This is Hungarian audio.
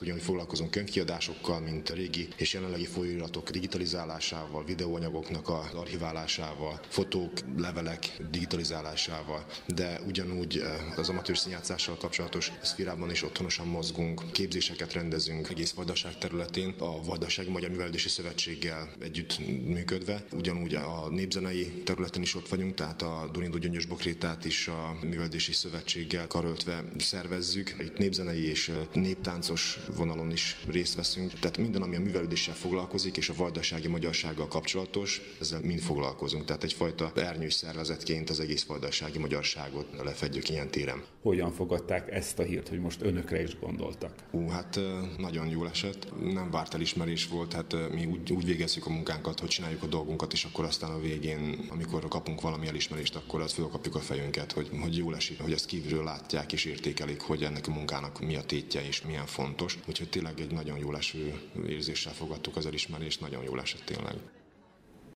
Ugyanúgy foglalkozunk könyvkiadásokkal, mint a régi és jelenlegi folyóiratok digitalizálásával, videóanyagoknak az archiválásával, fotók, levelek digitalizálásával, de ugyanúgy eh, az amatőr színjátszással kapcsolatos szférában is otthonosan mozgunk, képzéseket rendezünk egész vajdaság területén, a Vajdasági Magyar Művelődési Szövetséggel együtt működve, ugyanúgy a népzenei területen is ott vagyunk, tehát a Durindó Gyöngyös Bokrétát is a Művelődési Szövetséggel karöltve szervezzük. Itt népzenei és eh, néptáncos vonalon is részt veszünk. Tehát minden, ami a művelődéssel foglalkozik, és a vajdasági magyarsággal kapcsolatos, ezzel mind foglalkozunk. Tehát egyfajta ernyős szervezetként az egész vajdasági magyarságot lefedjük ilyen téren. Hogyan fogadták ezt a hírt, hogy most önökre is gondoltak? Ú, hát nagyon jól esett. Nem várt elismerés volt, hát mi úgy, úgy végezzük a munkánkat, hogy csináljuk a dolgunkat, és akkor aztán a végén, amikor kapunk valami elismerést, akkor azt fölkapjuk a fejünket, hogy, hogy jól esik, hogy ezt kívülről látják és értékelik, hogy ennek a munkának mi a tétje és milyen fontos. Úgyhogy tényleg egy nagyon jó leső érzéssel fogadtuk az elismerést, nagyon jó esett tényleg.